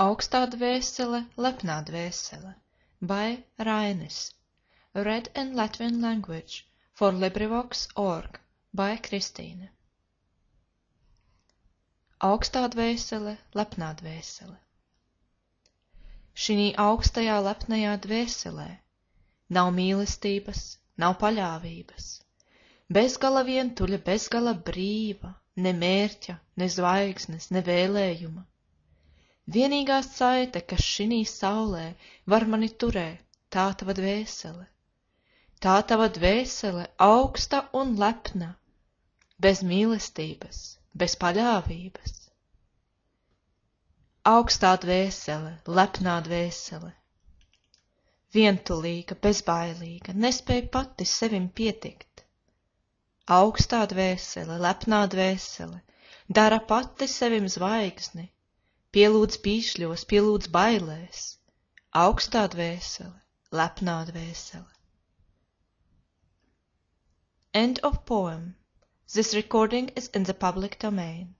Augstā dvēsele, lepnā dvēsele by Rainis. Read in Latvian language for LibriVox.org by Kristīne. Augstā dvēsele, lepnā dvēsele. Šī augstajā lepnajā dvēselē nav mīlestības, nav paļāvības, bezgala vientuļa, bezgala brīva, ne mērķa, ne zvaigznes, ne vēlējuma. Vienīgā saite, kas šinī saulē var mani turēt, tā tava dvēsele. Tā tava dvēsele augsta un lepna, bez mīlestības, bez paļāvības. Augstā dvēsele, lepnā dvēsele. Vientulīga, bezbailīga, nespēja pati sevim pietikt. Augstā dvēsele, lepnā dvēsele, dara pati sevim zvaigzni, pielūdz pīšļos, pielūdz bailēs. Augstā dvēsele, lepnā dvēsele. End of poem. This recording is in the public domain.